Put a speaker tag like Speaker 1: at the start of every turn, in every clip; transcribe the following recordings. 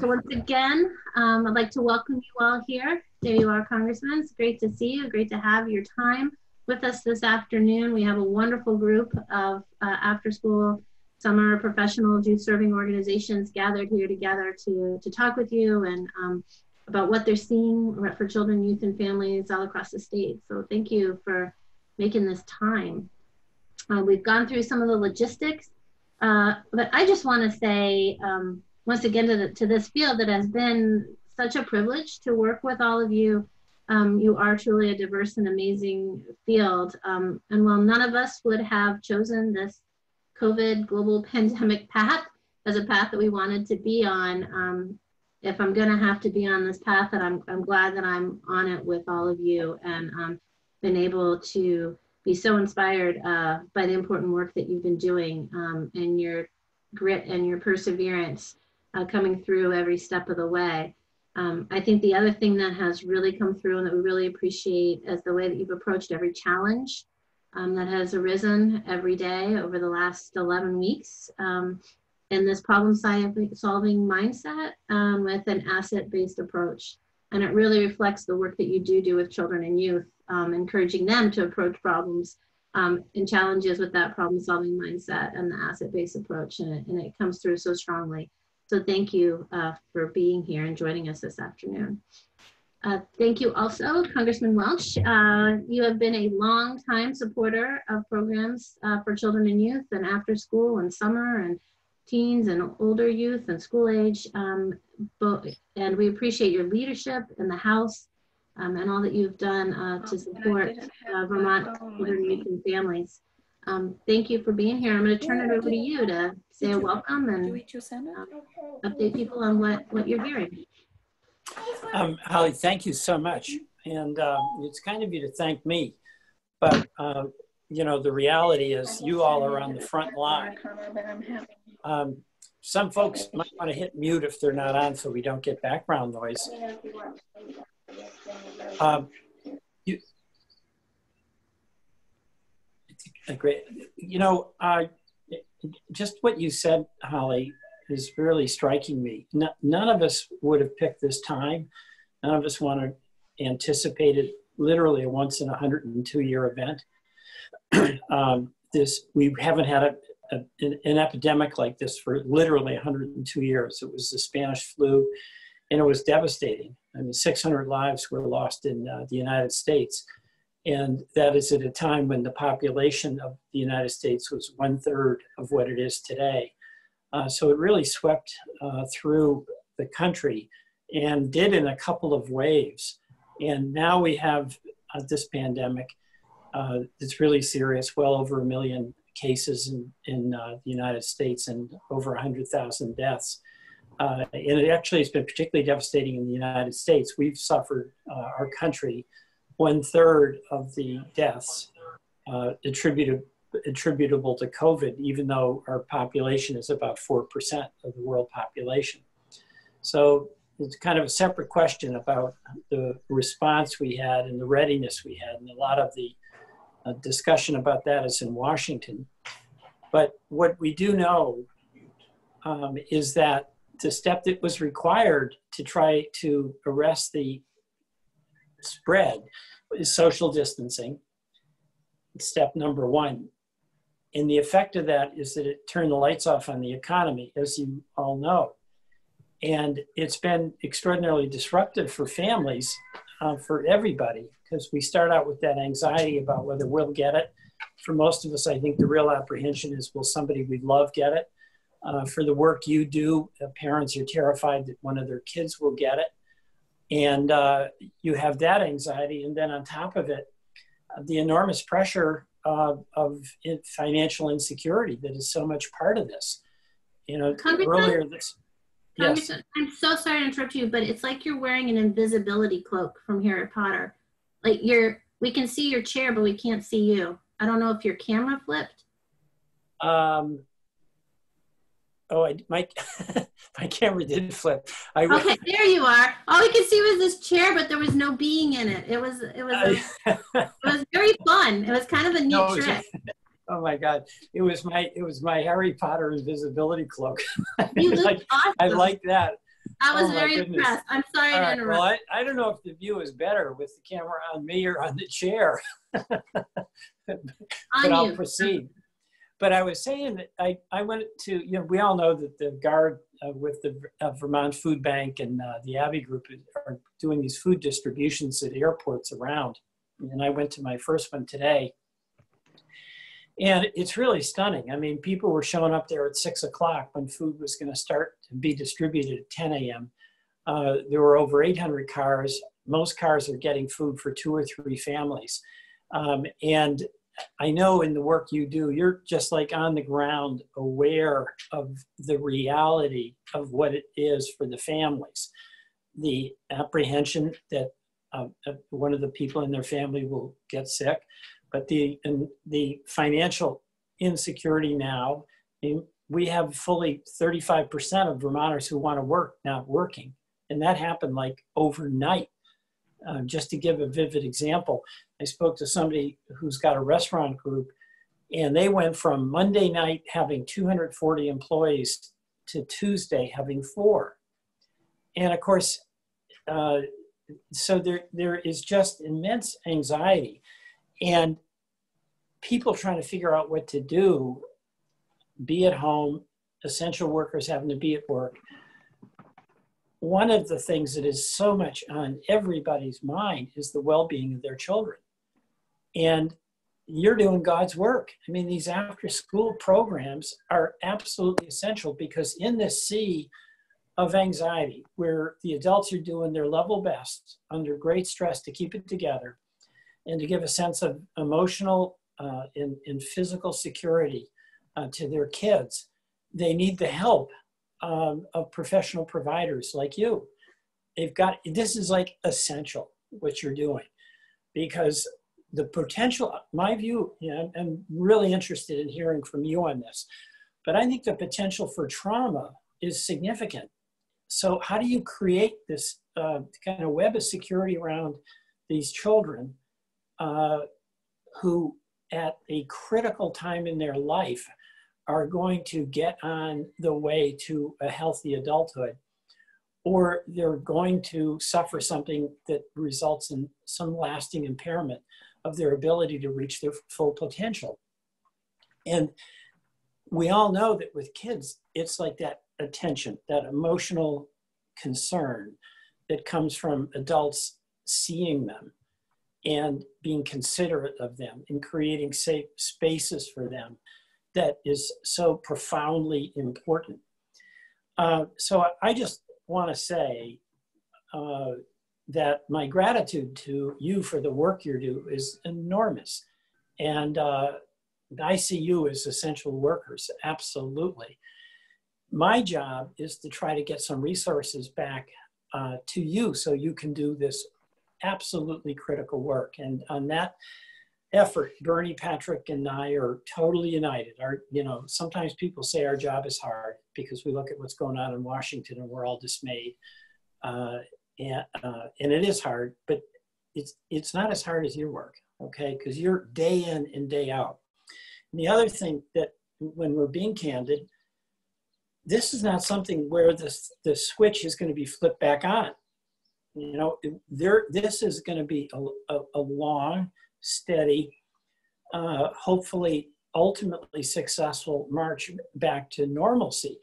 Speaker 1: So once again, um, I'd like to welcome you all here. There you are, Congressman. It's great to see you. Great to have your time with us this afternoon. We have a wonderful group of uh, after-school summer professional youth serving organizations gathered here together to, to talk with you and um, about what they're seeing for children, youth, and families all across the state. So thank you for making this time. Uh, we've gone through some of the logistics, uh, but I just want to say um, once again to, the, to this field that has been such a privilege to work with all of you. Um, you are truly a diverse and amazing field. Um, and while none of us would have chosen this COVID global pandemic path as a path that we wanted to be on, um, if I'm going to have to be on this path, that I'm, I'm glad that I'm on it with all of you and um, been able to be so inspired uh, by the important work that you've been doing um, and your grit and your perseverance uh, coming through every step of the way. Um, I think the other thing that has really come through and that we really appreciate is the way that you've approached every challenge um, that has arisen every day over the last 11 weeks um, in this problem solving mindset um, with an asset based approach. And it really reflects the work that you do do with children and youth, um, encouraging them to approach problems um, and challenges with that problem solving mindset and the asset based approach. And it, and it comes through so strongly. So thank you uh, for being here and joining us this afternoon. Uh, thank you also, Congressman Welch. Uh, you have been a long time supporter of programs uh, for children and youth and after school and summer and teens and older youth and school age. Um, and we appreciate your leadership in the House um, and all that you've done uh, to support uh, Vermont children, youth, and families. Um, thank you for being here. I'm going to turn it over to you to say a welcome and um, update people on what, what you're hearing.
Speaker 2: Um, Holly, thank you so much. And uh, it's kind of you to thank me. But, uh, you know, the reality is you all are on the front line. Um, some folks might want to hit mute if they're not on so we don't get background noise. Um, you, great. You know, uh, just what you said, Holly, is really striking me. No, none of us would have picked this time. None of us want to anticipate it literally a once in a 102 year event. um, this we haven't had a, a, an, an, epidemic like this for literally 102 years. It was the Spanish flu, and it was devastating. I mean, 600 lives were lost in uh, the United States. And that is at a time when the population of the United States was one third of what it is today. Uh, so it really swept uh, through the country and did in a couple of waves. And now we have uh, this pandemic uh, that's really serious, well over a million cases in, in uh, the United States and over 100,000 deaths. Uh, and it actually has been particularly devastating in the United States. We've suffered, our country, one third of the deaths attributed attributable to COVID, even though our population is about 4% of the world population. So it's kind of a separate question about the response we had and the readiness we had. And a lot of the uh, discussion about that is in Washington. But what we do know um, is that the step that was required to try to arrest the spread is social distancing. Step number one. And the effect of that is that it turned the lights off on the economy, as you all know. And it's been extraordinarily disruptive for families, uh, for everybody, because we start out with that anxiety about whether we'll get it. For most of us, I think the real apprehension is will somebody we love get it? Uh, for the work you do, uh, parents are terrified that one of their kids will get it. And uh, you have that anxiety. And then on top of it, the enormous pressure uh, of financial insecurity that is so much part of this. You know, earlier this.
Speaker 1: Yes. I'm so sorry to interrupt you, but it's like you're wearing an invisibility cloak from Harry Potter. Like you're, we can see your chair, but we can't see you. I don't know if your camera flipped.
Speaker 2: Um, Oh, I, my my camera did flip.
Speaker 1: I, okay, there you are. All we could see was this chair, but there was no being in it. It was it was a, it was very fun. It was kind of a neat oh, no, trick.
Speaker 2: oh my God! It was my it was my Harry Potter invisibility cloak.
Speaker 1: You
Speaker 2: like,
Speaker 1: awesome.
Speaker 2: I like that.
Speaker 1: I was
Speaker 2: oh
Speaker 1: very
Speaker 2: goodness.
Speaker 1: impressed. I'm sorry
Speaker 2: All
Speaker 1: to
Speaker 2: right,
Speaker 1: interrupt.
Speaker 2: well, I, I don't know if the view is better with the camera on me or on the chair, but
Speaker 1: On
Speaker 2: I'll
Speaker 1: you.
Speaker 2: proceed. But I was saying that I, I went to, you know, we all know that the Guard uh, with the uh, Vermont Food Bank and uh, the Abbey Group are doing these food distributions at airports around. And I went to my first one today. And it's really stunning. I mean, people were showing up there at six o'clock when food was going to start to be distributed at 10 a.m. Uh, there were over 800 cars. Most cars are getting food for two or three families. Um, and I know in the work you do, you're just like on the ground aware of the reality of what it is for the families. The apprehension that uh, uh, one of the people in their family will get sick, but the, and the financial insecurity now. We have fully 35% of Vermonters who want to work not working. And that happened like overnight. Uh, just to give a vivid example, I spoke to somebody who's got a restaurant group, and they went from Monday night having 240 employees to Tuesday having four. And of course, uh, so there, there is just immense anxiety and people trying to figure out what to do, be at home, essential workers having to be at work. One of the things that is so much on everybody's mind is the well being of their children. And you're doing God's work. I mean, these after school programs are absolutely essential because in this sea of anxiety, where the adults are doing their level best under great stress to keep it together and to give a sense of emotional uh, and, and physical security uh, to their kids, they need the help um, of professional providers like you. They've got this is like essential what you're doing because the potential, my view, I'm really interested in hearing from you on this, but I think the potential for trauma is significant. So, how do you create this uh, kind of web of security around these children uh, who, at a critical time in their life, are going to get on the way to a healthy adulthood, or they're going to suffer something that results in some lasting impairment of their ability to reach their full potential. And we all know that with kids, it's like that attention, that emotional concern that comes from adults seeing them and being considerate of them and creating safe spaces for them that is so profoundly important. Uh, so I just want to say uh, that my gratitude to you for the work you do is enormous. And uh, I see you as essential workers, absolutely. My job is to try to get some resources back uh, to you so you can do this absolutely critical work. And on that effort, Bernie, Patrick, and I are totally united. Our, you know, sometimes people say our job is hard because we look at what's going on in Washington and we're all dismayed. Uh, and, uh, and it is hard, but it's, it's not as hard as your work, okay? Because you're day in and day out. And the other thing that when we're being candid, this is not something where the, the switch is going to be flipped back on. You know, there, this is going to be a, a, a long, steady, uh, hopefully ultimately successful march back to normalcy.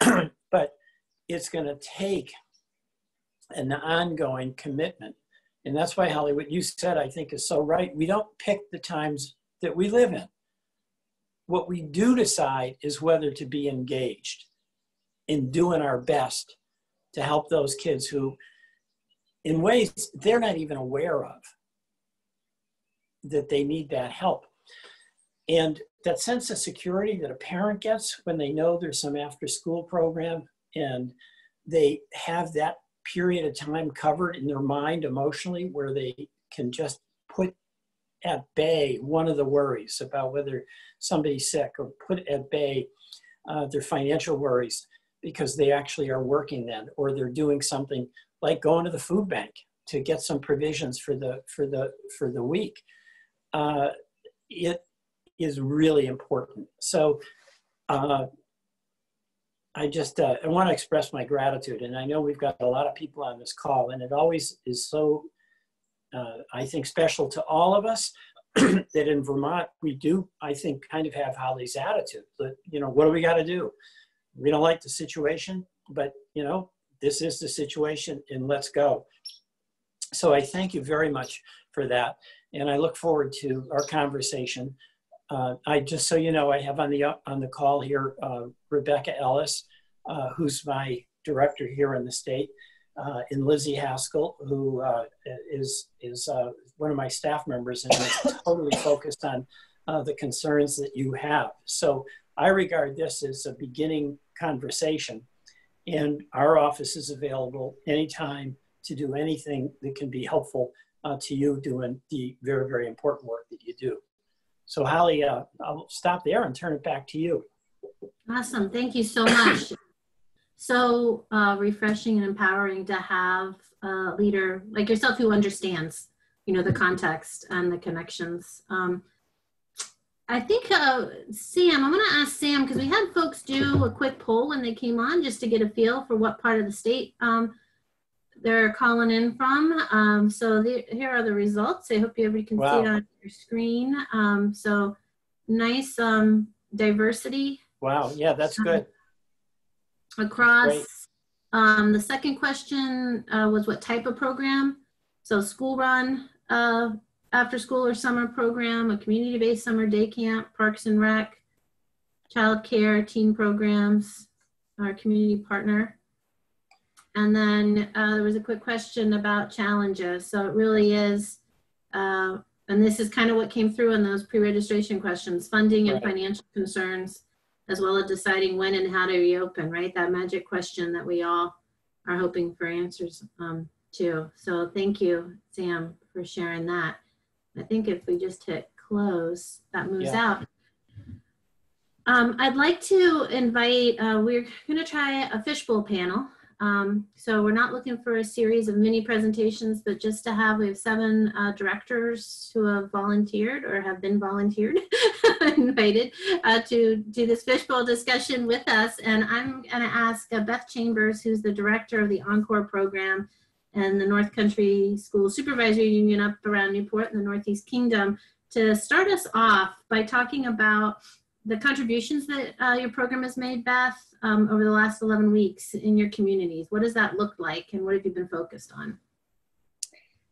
Speaker 2: but it's going to take an ongoing commitment. And that's why, Holly, what you said, I think, is so right. We don't pick the times that we live in. What we do decide is whether to be engaged in doing our best to help those kids who, in ways they're not even aware of, that they need that help. And that sense of security that a parent gets when they know there's some after school program and they have that period of time covered in their mind emotionally where they can just put at bay one of the worries about whether somebody's sick or put at bay uh, their financial worries because they actually are working then or they're doing something like going to the food bank to get some provisions for the for the for the week uh, it is really important. So uh, I just uh, I want to express my gratitude, and I know we've got a lot of people on this call, and it always is so uh, I think special to all of us that in Vermont we do I think kind of have Holly's attitude that you know what do we got to do? We don't like the situation, but you know this is the situation, and let's go. So I thank you very much for that, and I look forward to our conversation. Uh, I just so you know, I have on the on the call here uh, Rebecca Ellis, uh, who's my director here in the state, uh, and Lizzie Haskell, who uh, is is uh, one of my staff members and is totally focused on the concerns that you have. So I regard this as a beginning conversation, and our office is available anytime to do anything that can be helpful to you doing the very very important work that you do. So Holly, uh, I'll stop there and turn it back to you.
Speaker 1: Awesome. Thank you so much. so uh, refreshing and empowering to have a leader like yourself who understands, you know, the context and the connections. Um, I think, uh, Sam, I'm going to ask Sam because we had folks do a quick poll when they came on just to get a feel for what part of the state um, they're calling in from. Um, so the, here are the results. I hope everybody can wow. see it on your screen. Um, so nice um, diversity.
Speaker 2: Wow, yeah, that's um, good.
Speaker 1: across. Um, the second question uh, was what type of program? So school run, uh, after school or summer program, a community-based summer day camp, parks and rec, child care, teen programs, our community partner. And then uh, there was a quick question about challenges. So it really is, uh, and this is kind of what came through in those pre-registration questions, funding and financial concerns, as well as deciding when and how to reopen, right? That magic question that we all are hoping for answers um, to. So thank you, Sam, for sharing that. I think if we just hit close, that moves yeah. out. Um, I'd like to invite, uh, we're going to try a fishbowl panel. Um, so we're not looking for a series of mini presentations, but just to have, we have seven uh, directors who have volunteered or have been volunteered, invited uh, to do this fishbowl discussion with us. And I'm gonna ask uh, Beth Chambers, who's the director of the Encore program and the North Country School Supervisory Union up around Newport in the Northeast Kingdom, to start us off by talking about the contributions that uh, your program has made, Beth, um, over the last 11 weeks in your communities. What does that look like and what have you been focused on?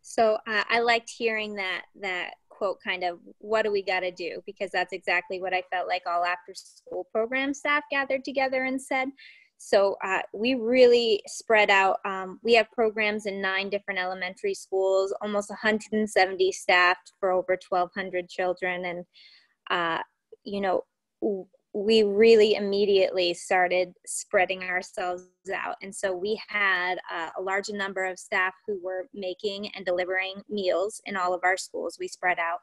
Speaker 3: So uh, I liked hearing that, that quote kind of, what do we got to do? Because that's exactly what I felt like all after school program staff gathered together and said. So uh, we really spread out. Um, we have programs in nine different elementary schools, almost 170 staffed for over 1,200 children. And, uh, you know, we really immediately started spreading ourselves out. And so we had uh, a large number of staff who were making and delivering meals in all of our schools. We spread out.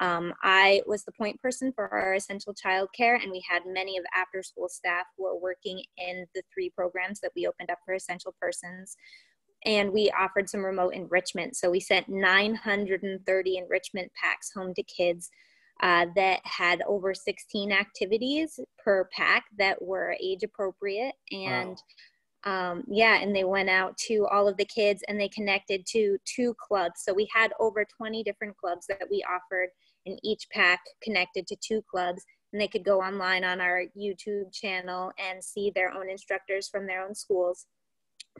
Speaker 3: Um, I was the point person for our essential childcare, and we had many of after school staff who were working in the three programs that we opened up for essential persons. And we offered some remote enrichment. So we sent 930 enrichment packs home to kids uh, that had over 16 activities per pack that were age appropriate. And wow. um, yeah and they went out to all of the kids and they connected to two clubs. So we had over 20 different clubs that we offered and each pack connected to two clubs. And they could go online on our youtube channel and see their own instructors from their own schools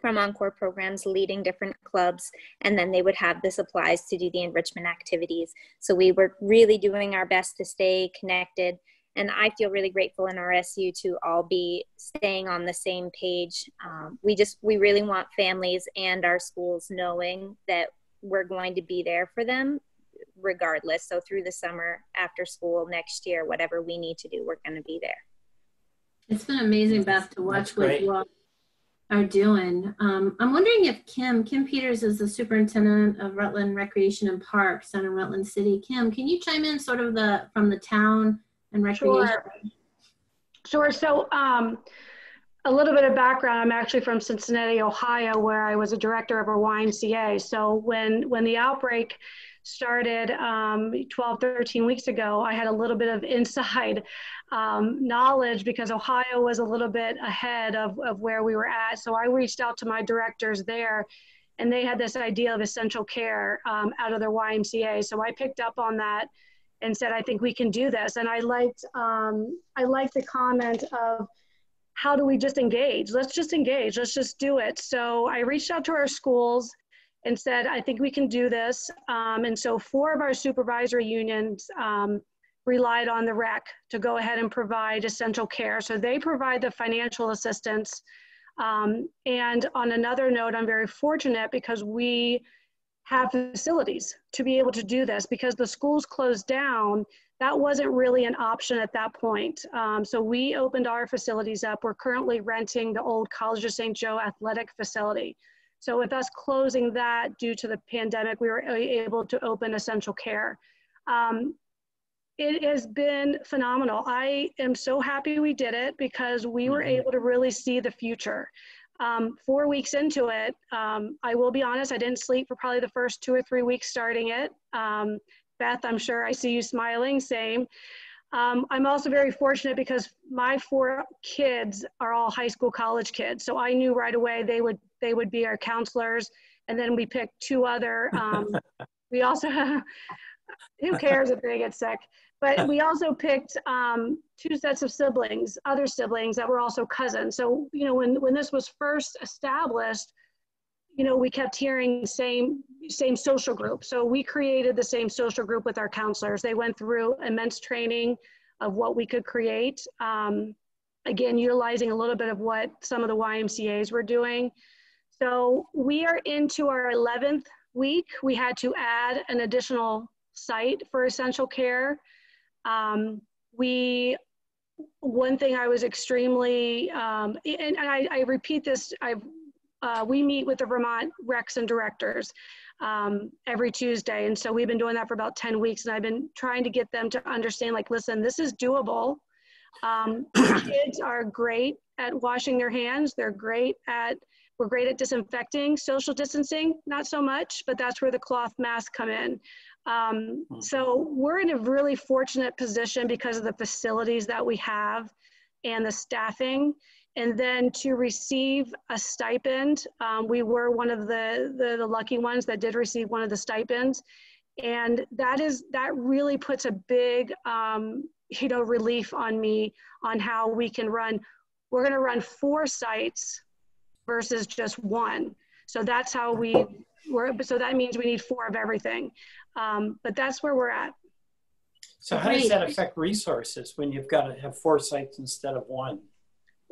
Speaker 3: from Encore programs leading different clubs, and then they would have the supplies to do the enrichment activities. So we were really doing our best to stay connected. And I feel really grateful in RSU to all be staying on the same page. Um, we just, we really want families and our schools knowing that we're going to be there for them regardless. So through the summer, after school, next year, whatever we need to do, we're going to be there.
Speaker 1: It's been amazing, Beth, to watch what you all are doing. Um, I'm wondering if Kim, Kim Peters is the superintendent of Rutland Recreation and Parks down in Rutland City. Kim, can you chime in sort of the from the town and recreation?
Speaker 4: Sure. Sure. So um, a little bit of background. I'm actually from Cincinnati, Ohio, where I was a director of a YMCA. So when when the outbreak started um, 12, 13 weeks ago, I had a little bit of inside um, knowledge because Ohio was a little bit ahead of, of where we were at. So I reached out to my directors there and they had this idea of essential care um, out of their YMCA. So I picked up on that and said, I think we can do this. And I liked, um, I liked the comment of, how do we just engage? Let's just engage. Let's just do it. So I reached out to our schools and said, I think we can do this. Um, and so four of our supervisory unions um, relied on the rec to go ahead and provide essential care. So they provide the financial assistance. Um, and on another note, I'm very fortunate because we have facilities to be able to do this because the schools closed down. That wasn't really an option at that point. Um, so we opened our facilities up. We're currently renting the old College of St. Joe athletic facility. So with us closing that due to the pandemic, we were able to open essential care. Um, it has been phenomenal. I am so happy we did it because we were mm-hmm. able to really see the future. Um, four weeks into it, um, I will be honest, I didn't sleep for probably the first two or three weeks starting it. Um, Beth, I'm sure I see you smiling, same. Um, I'm also very fortunate because my four kids are all high school, college kids. So I knew right away they would they would be our counselors. And then we picked two other. Um, we also who cares if they get sick? But we also picked um, two sets of siblings, other siblings that were also cousins. So you know when when this was first established, you know we kept hearing same same social group. So we created the same social group with our counselors. They went through immense training of what we could create. Um, again, utilizing a little bit of what some of the YMCA's were doing. So we are into our 11th week. We had to add an additional site for essential care. Um, we, one thing I was extremely, um, and, and I, I, repeat this, i uh, we meet with the Vermont Recs and directors um, every Tuesday. And so we've been doing that for about 10 weeks. And I've been trying to get them to understand like, listen, this is doable. Um, kids are great at washing their hands. They're great at, we're great at disinfecting. Social distancing, not so much, but that's where the cloth masks come in. Um, hmm. so we're in a really fortunate position because of the facilities that we have and the staffing and then to receive a stipend, um, we were one of the, the, the lucky ones that did receive one of the stipends, and that is that really puts a big um, you know relief on me on how we can run. We're going to run four sites versus just one, so that's how we. We're, so that means we need four of everything, um, but that's where we're at.
Speaker 2: So how does that affect resources when you've got to have four sites instead of one?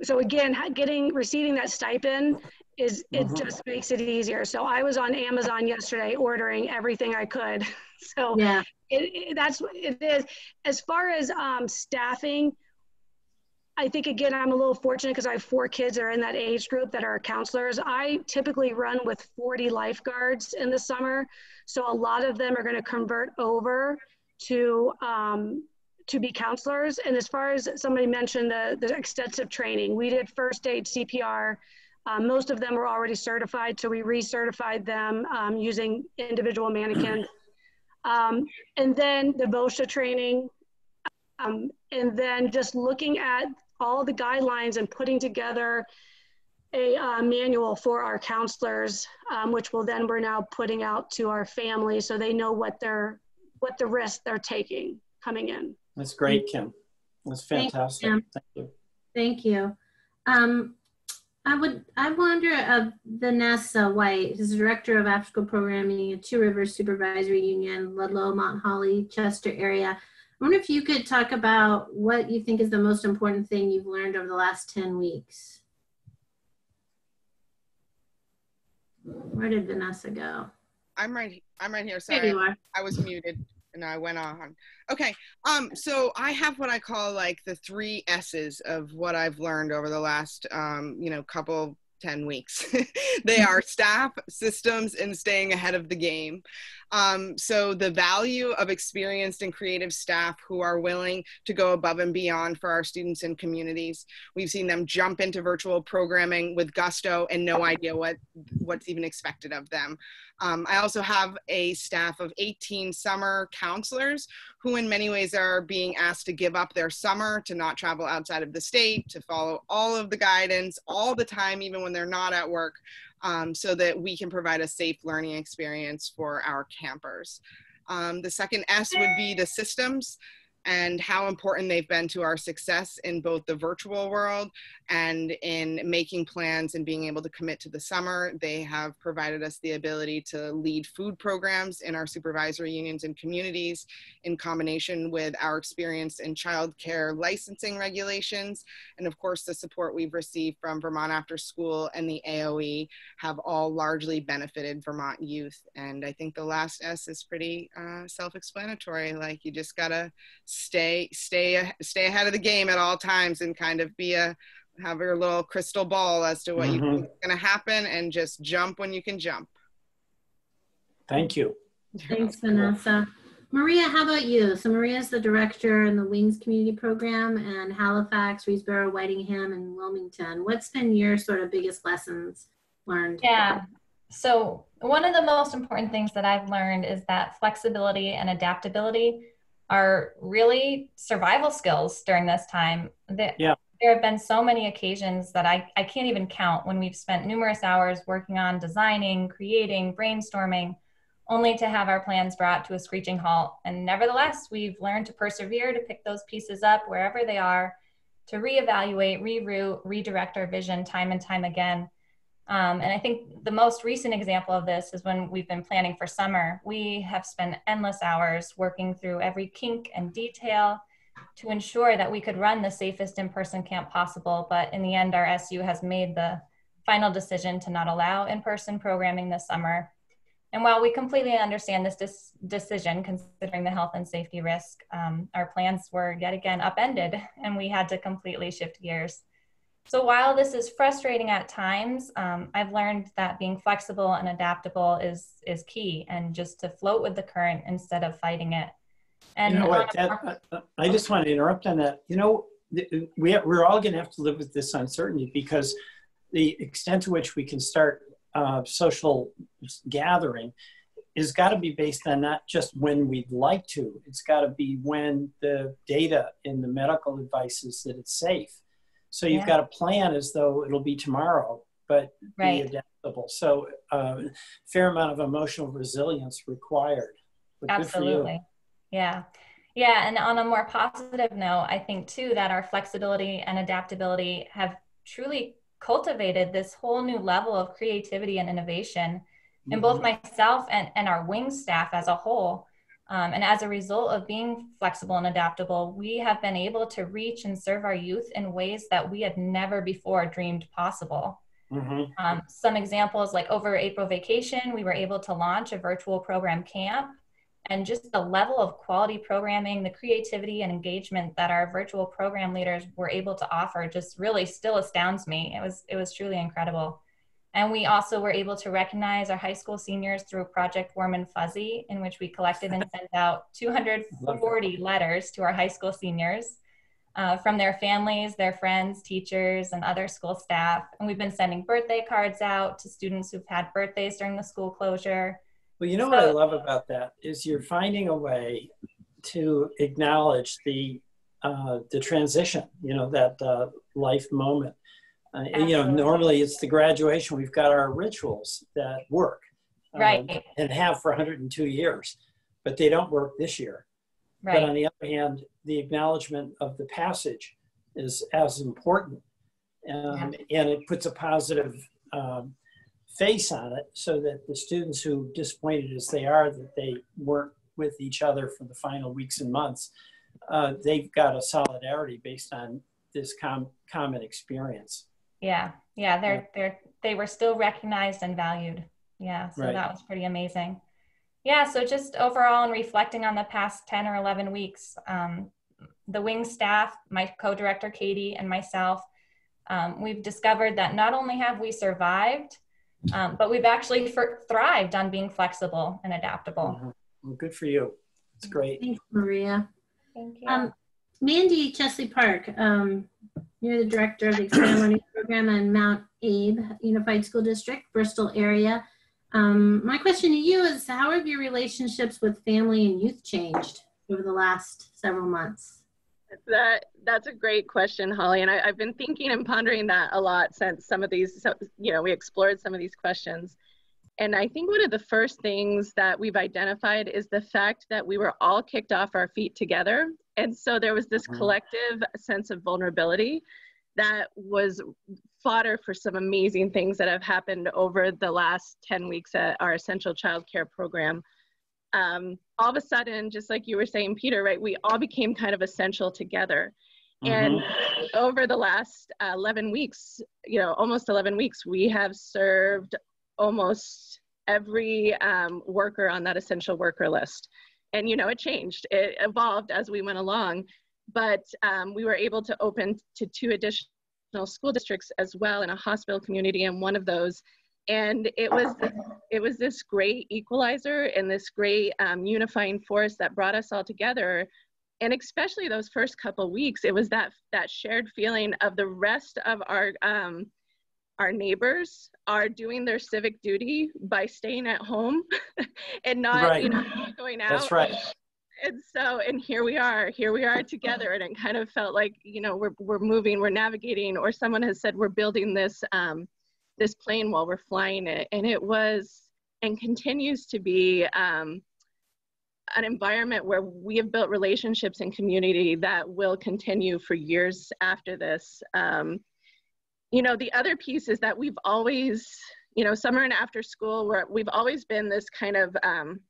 Speaker 4: so again getting receiving that stipend is it mm-hmm. just makes it easier so i was on amazon yesterday ordering everything i could so yeah it, it, that's it is as far as um, staffing i think again i'm a little fortunate because i have four kids that are in that age group that are counselors i typically run with 40 lifeguards in the summer so a lot of them are going to convert over to um, to be counselors. And as far as somebody mentioned the, the extensive training, we did first aid CPR. Um, most of them were already certified, so we recertified them um, using individual mannequins. Um, and then the VOSHA training, um, and then just looking at all the guidelines and putting together a uh, manual for our counselors, um, which will then we're now putting out to our families so they know what they're what the risk they're taking coming in.
Speaker 2: That's great, Kim. That's fantastic. Thank you. Thank you.
Speaker 1: Thank you. Um, I would, I wonder of Vanessa White, who's the director of after school programming at Two Rivers Supervisory Union, Ludlow, Mount Holly, Chester area. I wonder if you could talk about what you think is the most important thing you've learned over the last 10 weeks. Where did Vanessa go?
Speaker 5: I'm right. I'm right here. Sorry, are. I was muted and I went on. Okay. Um, so I have what I call like the three S's of what I've learned over the last, um, you know, couple 10 weeks. they are staff, systems, and staying ahead of the game. Um, so the value of experienced and creative staff who are willing to go above and beyond for our students and communities. We've seen them jump into virtual programming with gusto and no idea what what's even expected of them. Um, I also have a staff of 18 summer counselors who in many ways are being asked to give up their summer, to not travel outside of the state, to follow all of the guidance all the time, even when they're not at work, um, so that we can provide a safe learning experience for our campers. Um, the second S would be the systems and how important they've been to our success in both the virtual world and in making plans and being able to commit to the summer. They have provided us the ability to lead food programs in our supervisory unions and communities in combination with our experience in child care licensing regulations. And of course, the support we've received from Vermont After School and the AOE have all largely benefited Vermont youth. And I think the last S is pretty uh, self-explanatory. Like you just gotta stay stay stay ahead of the game at all times and kind of be a have your little crystal ball as to what mm-hmm. you think is going to happen and just jump when you can jump.
Speaker 2: Thank you.
Speaker 1: Thanks vanessa. Maria how about you? So maria is the director in the wings community program and halifax Readsboro, whitingham and wilmington. What's been your sort of biggest lessons learned?
Speaker 6: Yeah. So one of the most important things that i've learned is that flexibility and adaptability are really survival skills during this time. That yeah. There have been so many occasions that I, I can't even count when we've spent numerous hours working on designing, creating, brainstorming, only to have our plans brought to a screeching halt. And nevertheless, we've learned to persevere, to pick those pieces up wherever they are, to reevaluate, reroute, redirect our vision time and time again. Um, and I think the most recent example of this is when we've been planning for summer. We have spent endless hours working through every kink and detail to ensure that we could run the safest in person camp possible. But in the end, our SU has made the final decision to not allow in person programming this summer. And while we completely understand this decision, considering the health and safety risk, um, our plans were yet again upended and we had to completely shift gears. So while this is frustrating at times, um, I've learned that being flexible and adaptable is is key, and just to float with the current instead of fighting it.
Speaker 2: And you know what? That, I just want to interrupt on that. You know, we we're all going to have to live with this uncertainty because the extent to which we can start uh, social gathering is got to be based on not just when we'd like to. It's got to be when the data in the medical advice is that it's safe so you've yeah. got a plan as though it'll be tomorrow, but right. be adaptable. So uh, fair amount of emotional resilience required.
Speaker 6: Absolutely. Yeah. Yeah. And on a more positive note, I think too that our flexibility and adaptability have truly cultivated this whole new level of creativity and innovation in mm-hmm. both myself and, and our wing staff as a whole. Um, and as a result of being flexible and adaptable, we have been able to reach and serve our youth in ways that we had never before dreamed possible. Mm-hmm. Um, some examples like over April vacation, we were able to launch a virtual program camp. And just the level of quality programming, the creativity and engagement that our virtual program leaders were able to offer just really still astounds me. It was, it was truly incredible. And we also were able to recognize our high school seniors through Project Warm and Fuzzy, in which we collected and sent out 240 letters to our high school seniors uh, from their families, their friends, teachers, and other school staff. And we've been sending birthday cards out to students who've had birthdays during the school closure.
Speaker 2: Well, you know so, what I love about that is you're finding a way to acknowledge the uh, the transition, you know, that uh, life moment uh, you know, normally it's the graduation. We've got our rituals that work,
Speaker 6: um, right,
Speaker 2: and have for 102 years, but they don't work this year. Right. But on the other hand, the acknowledgement of the passage is as important, um, yeah. and it puts a positive um, face on it, so that the students who, disappointed as they are that they weren't with each other for the final weeks and months, uh, they've got a solidarity based on this com- common experience.
Speaker 6: Yeah, yeah, they're they're they were still recognized and valued. Yeah, so right. that was pretty amazing. Yeah, so just overall and reflecting on the past 10 or 11 weeks, um, the wing staff, my co-director Katie and myself, um, we've discovered that not only have we survived, um, but we've actually thrived on being flexible and adaptable.
Speaker 2: Mm-hmm. Well, good for you. It's great.
Speaker 1: Thanks, Maria.
Speaker 6: Thank you.
Speaker 1: Um, Mandy Chesley Park, um, you're the director of the Expand Learning Program in Mount Abe Unified School District, Bristol area. Um, my question to you is how have your relationships with family and youth changed over the last several months?
Speaker 7: That that's a great question, Holly, and I, have been thinking and pondering that a lot since some of these, you know, we explored some of these questions. And I think one of the first things that we've identified is the fact that we were all kicked off our feet together. And so there was this mm-hmm. collective sense of vulnerability that was fodder for some amazing things that have happened over the last 10 weeks at our essential child care program. Um, all of a sudden, just like you were saying, Peter, right, we all became kind of essential together. Mm-hmm. And over the last uh, 11 weeks, you know, almost 11 weeks, we have served almost every um, worker on that essential worker list. And, you know, it changed, it evolved as we went along, but um, we were able to open to two additional school districts as well in a hospital community and one of those. And it was this, it was this great equalizer and this great um, unifying force that brought us all together. And especially those first couple weeks it was that that shared feeling of the rest of our um, our neighbors are doing their civic duty by staying at home and not right. you know going out.
Speaker 2: that's right.
Speaker 7: And so and here we are here we are together and it kind of felt like you know we're, we're moving we're navigating or someone has said we're building this um, this plane while we're flying it. And it was and continues to be um, an environment where we have built relationships and community that will continue for years after this um, you know the other piece is that we've always you know summer and after school where we've always been this kind of um,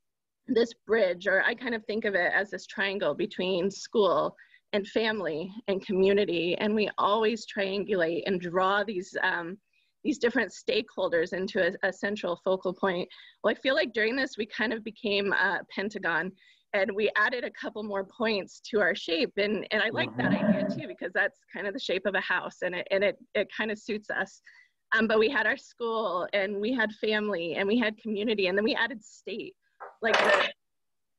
Speaker 7: this bridge, or I kind of think of it as this triangle between school and family and community. And we always triangulate and draw these um, these different stakeholders into a, a, central focal point. Well, I feel like during this we kind of became a pentagon and we added a couple more points to our shape. And, and I like that idea too, because that's kind of the shape of a house and it, and it, it kind of suits us. Um, but we had our school and we had family and we had community and then we added state like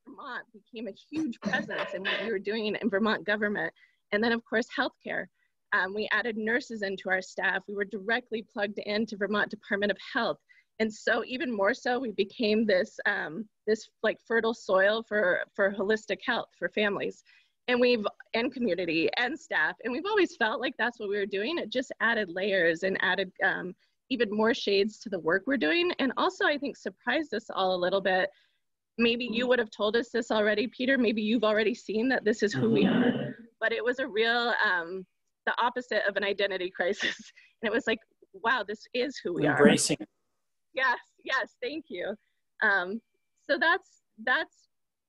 Speaker 7: Vermont became a huge presence in what we were doing in Vermont government. And then of course, healthcare. Um, we added nurses into our staff. We were directly plugged into Vermont Department of Health. And so even more so, we became this, um, this like fertile soil for, for holistic health for families. And we've, and community and staff. And we've always felt like that's what we were doing. It just added layers and added um, even more shades to the work we're doing. And also I think surprised us all a little bit maybe you would have told us this already, Peter. Maybe you've already seen that this is who we are. But it was a real, um, the opposite of an identity crisis. And it was like, wow, this is who we
Speaker 2: Embracing. are. Embracing.
Speaker 7: Yes, yes, thank you. Um, so that's that's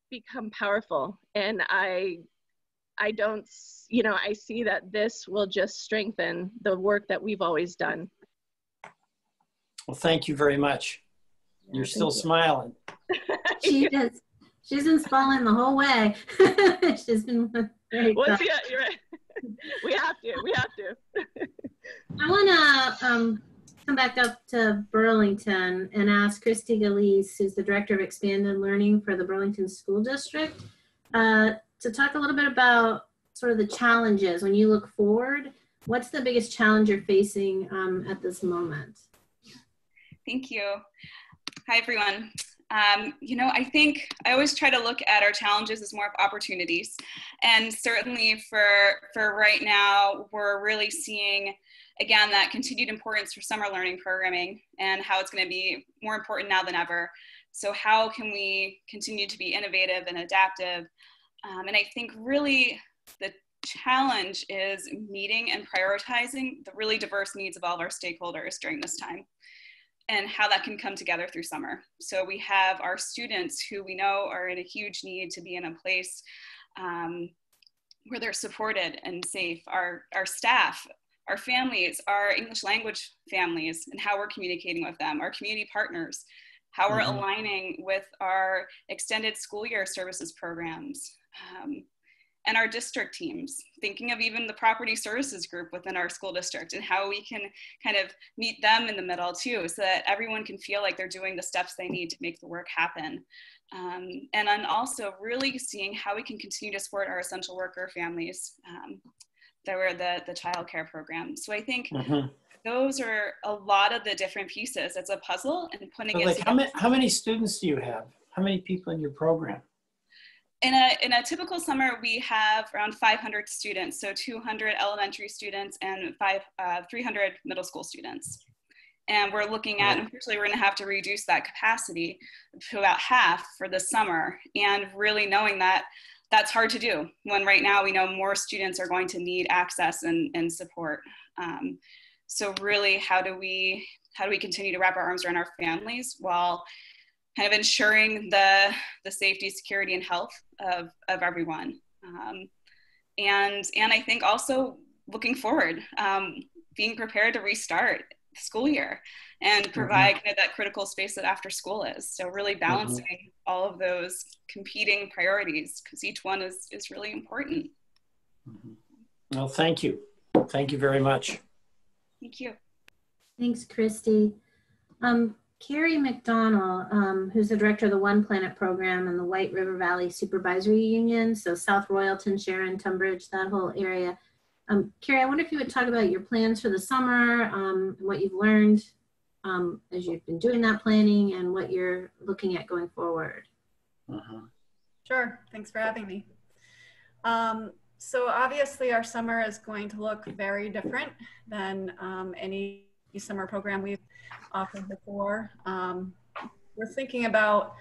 Speaker 7: become powerful, and I I don't, you know, I see that this will just strengthen the work that we've always done.
Speaker 2: Well, thank you very much. You're still you. smiling.
Speaker 1: she is. She's been smiling the whole way. she's been
Speaker 7: very well, yeah, you're right. we have to. We have to.
Speaker 1: I want to um, come back up to Burlington and ask Christy Gallese, who's the Director of Expanded Learning for the Burlington School District, uh, to talk a little bit about sort of the challenges when you look forward. What's the biggest challenge you're facing um, at this moment?
Speaker 8: Thank you. Hi, everyone. Um, you know, I think I always try to look at our challenges as more of opportunities. And certainly for, for right now, we're really seeing, again, that continued importance for summer learning programming and how it's going to be more important now than ever. So how can we continue to be innovative and adaptive? Um, and I think really the challenge is meeting and prioritizing the really diverse needs of all of our stakeholders during this time and how that can come together through summer. So we have our students who we know are in a huge need to be in a place um, where they're supported and safe. Our, our staff, our families, our English language families, and how we're communicating with them, our community partners, how we're mm-hmm. aligning with our extended school year services programs. Um, and our district teams, thinking of even the property services group within our school district and how we can kind of meet them in the middle too, so that everyone can feel like they're doing the steps they need to make the work happen. Um, and then also really seeing how we can continue to support our essential worker families um, that were the, the child care program. So I think mm-hmm. those are a lot of the different pieces. It's a puzzle and putting so it
Speaker 2: like How many, how many students do you have? How many people in your program?
Speaker 8: in a, in a typical summer, we have around 500 students, so 200 elementary students and five, uh, 300 middle school students. And we're looking at, unfortunately, we're going to have to reduce that capacity to about half for the summer. And really knowing that that's hard to do when right now we know more students are going to need access and, and support. Um, so really, how do we how do we continue to wrap our arms around our families while kind of ensuring the, the safety, security, and health of, of everyone. Um, and, and I think also looking forward, um, being prepared to restart school year and mm-hmm. provide mm-hmm. kind of that critical space that after school is. So really mm-hmm. balancing mm-hmm. all of those competing priorities because each one is, is really important.
Speaker 2: Mm-hmm. Well, thank you. Thank you very much.
Speaker 8: Thank you.
Speaker 1: Thanks, Christy. Um, Carrie McDonald, um, who's the director of the One Planet program and the White River Valley Supervisory Union, so South Royalton, Sharon, Tunbridge, that whole area. Um, Carrie, I wonder if you would talk about your plans for the summer, um, what you've learned um, as you've been doing that planning and what you're looking at going forward.
Speaker 9: Uh-huh. Sure, thanks for having me. Um, so obviously our summer is going to look very different than um, any summer program we've offered before. Um, we're thinking about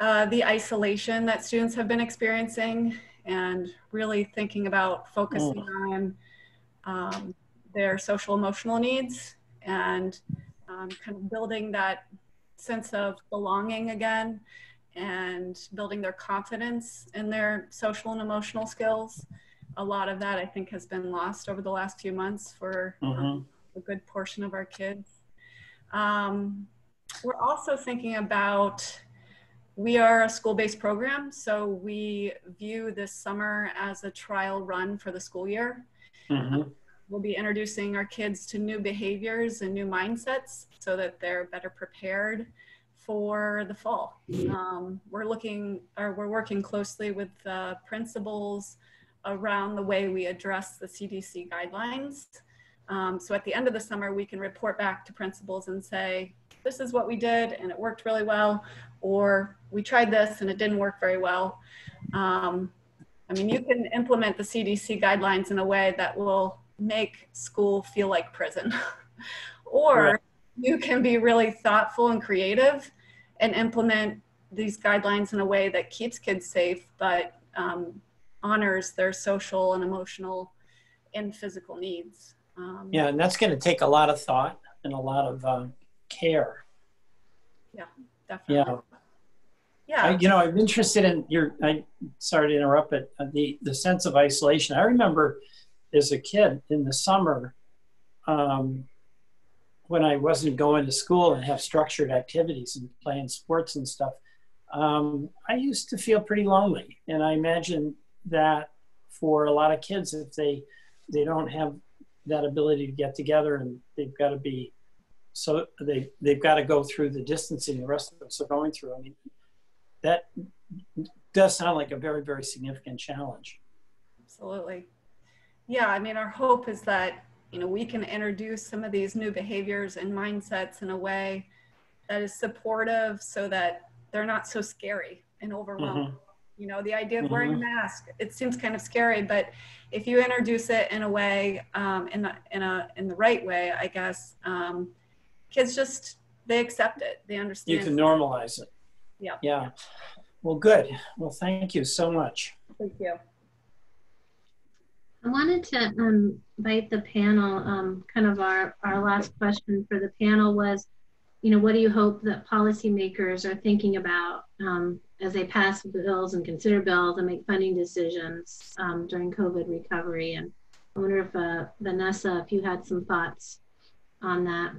Speaker 9: uh, the isolation that students have been experiencing and really thinking about focusing oh. on um, their social emotional needs and um, kind of building that sense of belonging again and building their confidence in their social and emotional skills. A lot of that I think has been lost over the last few months for mm-hmm. a good portion of our kids. Um, we're also thinking about, we are a school-based program, so we view this summer as a trial run for the school year. Mm-hmm. We'll be introducing our kids to new behaviors and new mindsets so that they're better prepared for the fall. Um, we're looking, or we're working closely with the principals around the way we address the CDC guidelines. Um, so at the end of the summer, we can report back to principals and say, this is what we did and it worked really well, or we tried this and it didn't work very well. Um, I mean, you can implement the CDC guidelines in a way that will make school feel like prison. or right. you can be really thoughtful and creative and implement these guidelines in a way that keeps kids safe, but um, honors their social and emotional and physical needs.
Speaker 2: Um, yeah, and that's going to take a lot of thought and a lot of um, care.
Speaker 9: Yeah, definitely. Yeah.
Speaker 2: Yeah. I, you know, I'm interested in your. I sorry to interrupt, but uh, the the sense of isolation. I remember as a kid in the summer, um, when I wasn't going to school and have structured activities and playing sports and stuff. Um, I used to feel pretty lonely, and I imagine that for a lot of kids, if they they don't have that ability to get together and they've got to be so they they've got to go through the distancing the rest of us are going through. I mean, that does sound like a very very significant challenge.
Speaker 9: Absolutely, yeah. I mean, our hope is that you know we can introduce some of these new behaviors and mindsets in a way that is supportive, so that they're not so scary and overwhelming. Mm-hmm. You know, the idea of wearing mm-hmm. a mask, it seems kind of scary, but if you introduce it in a way, um, in, the, in, a, in the right way, I guess, um, kids just, they accept it. They understand.
Speaker 2: You can normalize it.
Speaker 9: Yeah.
Speaker 2: Yeah. Well, good. Well, thank you so much.
Speaker 9: Thank you.
Speaker 1: I wanted to um, invite the panel, um, kind of our, our last question for the panel was, you know, what do you hope that policymakers are thinking about um, as they pass bills and consider bills and make funding decisions um, during COVID recovery. And I wonder if uh, Vanessa, if you had some thoughts on that.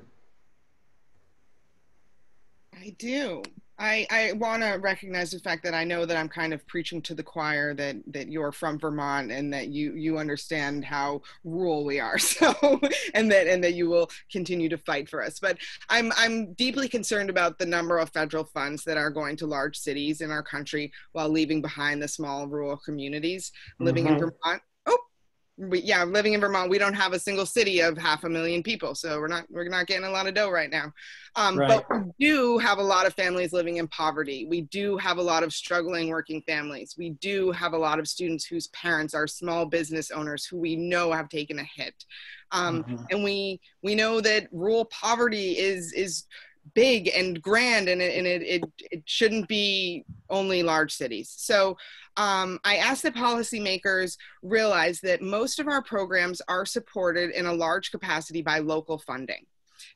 Speaker 5: I do. I, I want to recognize the fact that I know that I'm kind of preaching to the choir that that you're from Vermont and that you you understand how rural we are. So and that and that you will continue to fight for us. But I'm I'm deeply concerned about the number of federal funds that are going to large cities in our country while leaving behind the small rural communities. Living mm-hmm. in Vermont, we, yeah, living in Vermont, we don't have a single city of half a million people, so we're not we're not getting a lot of dough right now. Um, right. But we do have a lot of families living in poverty. We do have a lot of struggling working families. We do have a lot of students whose parents are small business owners who we know have taken a hit, um, mm-hmm. and we we know that rural poverty is is big and grand and, it, and it, it, it shouldn't be only large cities. So um, I ask that policymakers realize that most of our programs are supported in a large capacity by local funding.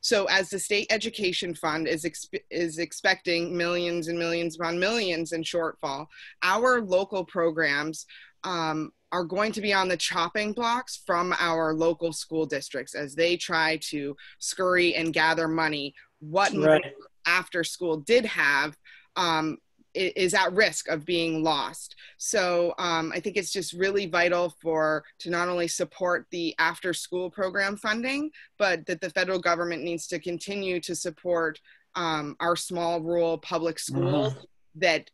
Speaker 5: So as the state education fund is, exp- is expecting millions and millions upon millions in shortfall, our local programs um, are going to be on the chopping blocks from our local school districts as they try to scurry and gather money what right. after school did have um, is at risk of being lost. So um, I think it's just really vital for to not only support the after school program funding, but that the federal government needs to continue to support um, our small rural public schools mm-hmm. that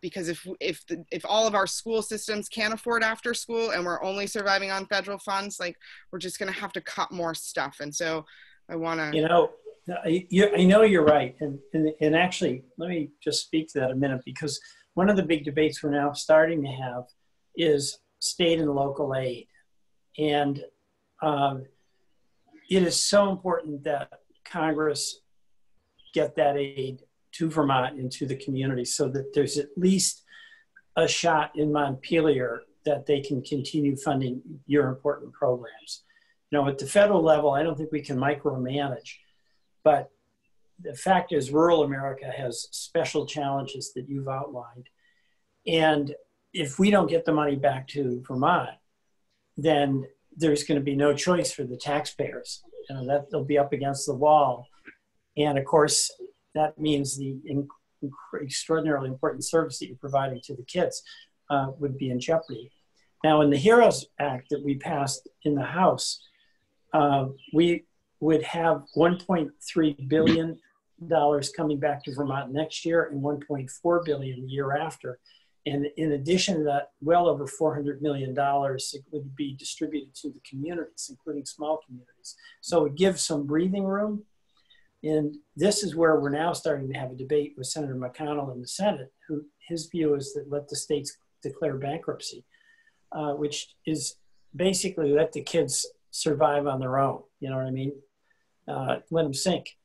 Speaker 5: because if if the, if all of our school systems can't afford after school and we're only surviving on federal funds like we're just going to have to cut more stuff and so i want to
Speaker 2: you know I, you, I know you're right. And, and, and actually, let me just speak to that a minute because one of the big debates we're now starting to have is state and local aid. And um, it is so important that Congress get that aid to Vermont and to the community so that there's at least a shot in Montpelier that they can continue funding your important programs. You know, at the federal level, I don't think we can micromanage but the fact is, rural America has special challenges that you've outlined. And if we don't get the money back to Vermont, then there's going to be no choice for the taxpayers. You know, that they'll be up against the wall. And of course, that means the in, extraordinarily important service that you're providing to the kids uh, would be in jeopardy. Now, in the HEROES Act that we passed in the House, uh, we would have 1.3 billion dollars coming back to Vermont next year and 1.4 billion the year after. And in addition to that, well over 400 million dollars would be distributed to the communities, including small communities. So it gives some breathing room. And this is where we're now starting to have a debate with Senator McConnell in the Senate, who his view is that let the states declare bankruptcy, uh, which is basically let the kids survive on their own. You know what I mean? Uh, let them sink.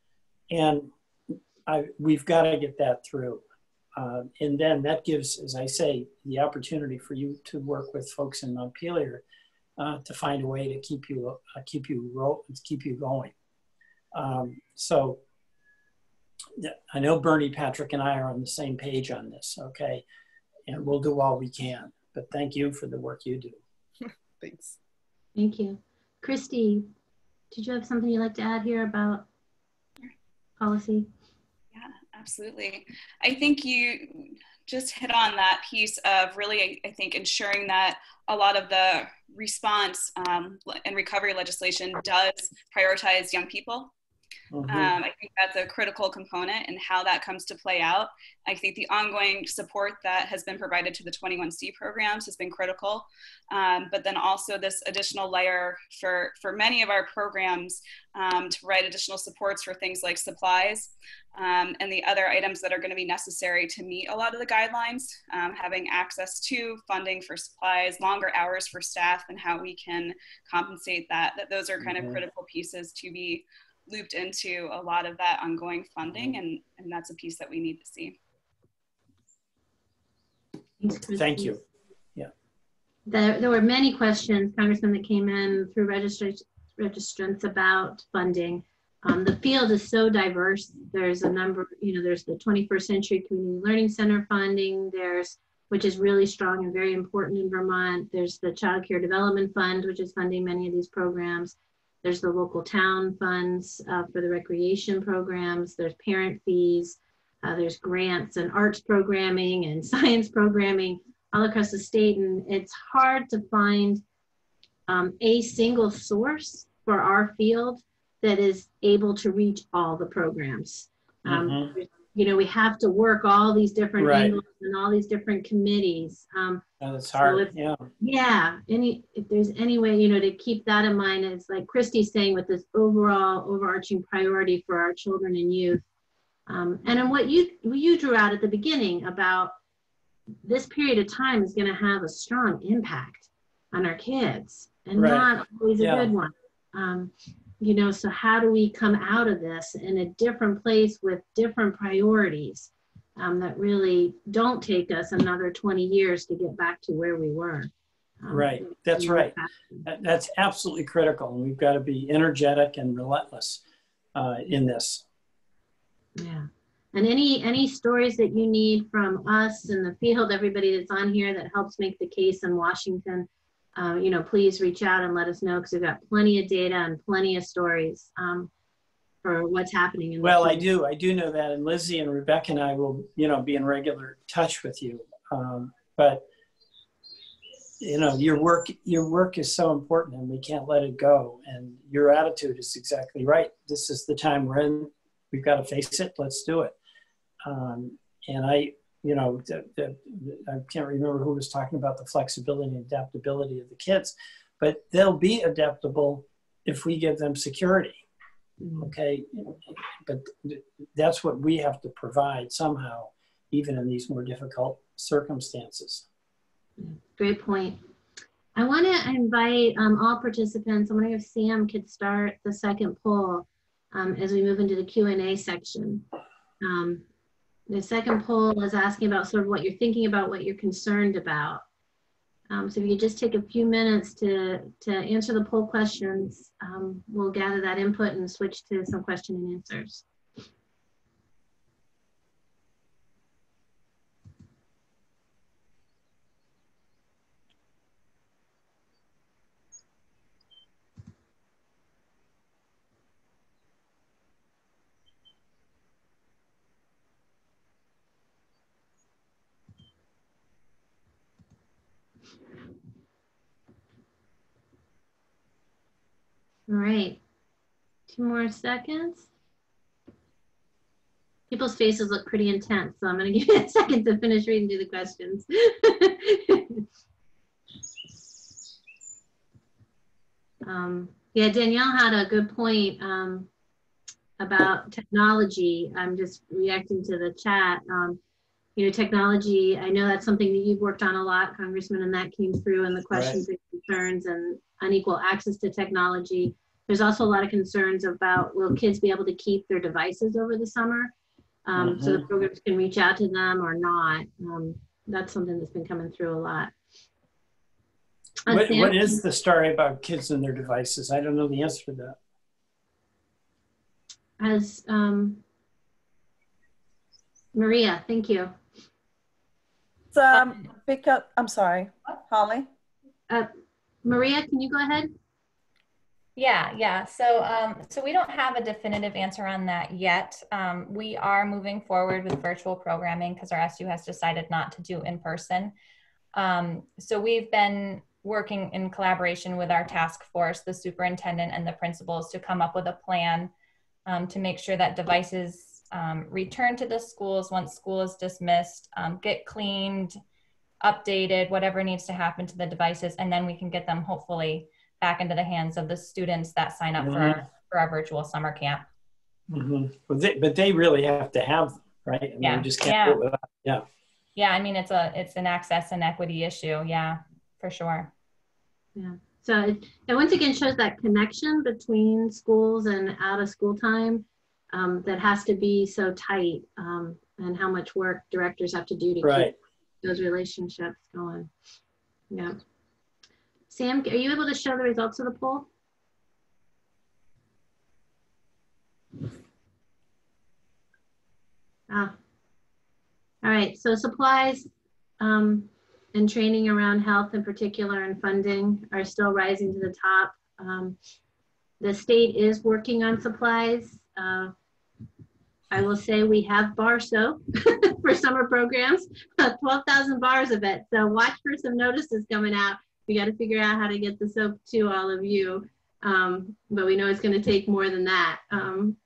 Speaker 2: And I, we've got to get that through. Uh, and then that gives, as I say, the opportunity for you to work with folks in Montpelier uh, to find a way to keep you uh, keep you ro- keep you going. Um, so I know Bernie, Patrick, and I are on the same page on this. Okay, and we'll do all we can. But thank you for the work you do.
Speaker 5: Thanks.
Speaker 1: Thank you, Christy. Did you have something you'd like to add here about policy?
Speaker 8: Yeah, absolutely. I think you just hit on that piece of really, I think, ensuring that a lot of the response um, and recovery legislation does prioritize young people Mm-hmm. Um, I think that's a critical component in how that comes to play out. I think the ongoing support that has been provided to the 21C programs has been critical, um, but then also this additional layer for, for many of our programs um, to provide additional supports for things like supplies um, and the other items that are going to be necessary to meet a lot of the guidelines, um, having access to funding for supplies, longer hours for staff, and how we can compensate that. That those are kind mm-hmm. of critical pieces to be looped into a lot of that ongoing funding, mm-hmm. and, and that's a piece that we need to see.
Speaker 2: Thank you. Yeah.
Speaker 1: There, there were many questions, Congressman, that came in through registrants about funding. Um, the field is so diverse. There's a number, you know, there's the 21st Century Community Learning Center funding. There's, which is really strong and very important in Vermont. There's the Child Care Development Fund, which is funding many of these programs. There's the local town funds uh, for the recreation programs. There's parent fees. Uh, there's grants and arts programming and science programming all across the state, and it's hard to find um, a single source for our field that is able to reach all the programs. Um,
Speaker 2: Mhm.
Speaker 1: You know, we have to work all these different
Speaker 2: Right.
Speaker 1: angles and all these different committees. Um,
Speaker 2: Uh, It's
Speaker 1: So
Speaker 2: hard,
Speaker 1: if-
Speaker 2: yeah.
Speaker 1: yeah, any if there's any way you know to keep that in mind, it's like Christy's saying with this overall overarching priority for our children and youth, um, and then what you what you drew out at the beginning about this period of time is going to have a strong impact on our kids and
Speaker 2: Right.
Speaker 1: not always a
Speaker 2: Yeah.
Speaker 1: good one. Um, you know, so how do we come out of this in a different place with different priorities? um, that really don't take us another 20 years to get back to where we were. Um,
Speaker 2: Right, that's right. That- That's absolutely critical, and we've got to be energetic and relentless uh, in this.
Speaker 1: Yeah. And any any stories that you need from us in the field, everybody that's on here that helps make the case in Washington, uh, you know, please reach out and let us know because we've got plenty of data and plenty of stories um, for what's happening.
Speaker 2: Well, I do, I do know that, and Lizzie and Rebecca and I will, you know, be in regular touch with you. Um, but you know, your work, your work is so important, and we can't let it go. And your attitude is exactly right. This is the time we're in. We've got to face it. Let's do it. Um, and I, you know, the, the, I can't remember who was talking about the flexibility and adaptability of the kids, but they'll be adaptable if we give them security
Speaker 1: Mhm.
Speaker 2: okay but that's what we have to provide somehow even in these more difficult circumstances
Speaker 1: Great point. I want to invite um, all participants. I'm wondering if Sam could start the second poll um, as we move into the Q&A section. Um, the second poll is asking about sort of what you're thinking about, what you're concerned about. Um, so if you could just take a few minutes to, to answer the poll questions, um, we'll gather that input and switch to some question and answers. All right, two more seconds. People's faces look pretty intense, so I'm gonna give you a second to finish reading through the questions. um, yeah, Danielle had a good point um, about technology. I'm just reacting to the chat. Um, you know, technology, I know that's something that you've worked on a lot, Congressman, and that came through in the questions and concerns and unequal access to technology. There's also a lot of concerns about will kids be able to keep their devices over the summer? Um, So the programs can reach out to them or not. Um, that's something that's been coming through a lot. Uh,
Speaker 2: what,
Speaker 1: Sam,
Speaker 2: what is the story about kids and their devices i don't know the answer to that
Speaker 1: As um, Maria, thank you.
Speaker 10: Um, pick up, I'm sorry, Holly?
Speaker 1: Uh, Maria, can you go ahead?
Speaker 6: Yeah, yeah. So, um, so we don't have a definitive answer on that yet. Um, we are moving forward with virtual programming because our SU has decided not to do in person. Um, so we've been working in collaboration with our task force, the superintendent and the principals to come up with a plan um, to make sure that devices um, return to the schools once school is dismissed, um, get cleaned, updated, whatever needs to happen to the devices, and then we can get them hopefully back into the hands of the students that sign up for, our, for our virtual summer camp.
Speaker 2: Mm-hmm. but, they, but they really have to have them right I mean,
Speaker 6: Yeah.
Speaker 2: just can't do it without yeah
Speaker 6: Yeah, I mean it's a it's an access and equity issue. Yeah, for sure.
Speaker 1: Yeah. So it, it once again shows that connection between schools and out of school time um, that has to be so tight um, and how much work directors have to do to
Speaker 2: right
Speaker 1: keep those relationships going. Yeah. Sam, are you able to show the results of the poll? Ah. All right, so supplies um, and training around health in particular and funding are still rising to the top. Um, the state is working on supplies. Uh, I will say we have bar soap for summer programs, 12,000 bars of it. So watch for some notices coming out. We got to figure out how to get the soap to all of you. Um, but we know it's going to take more than that. Um,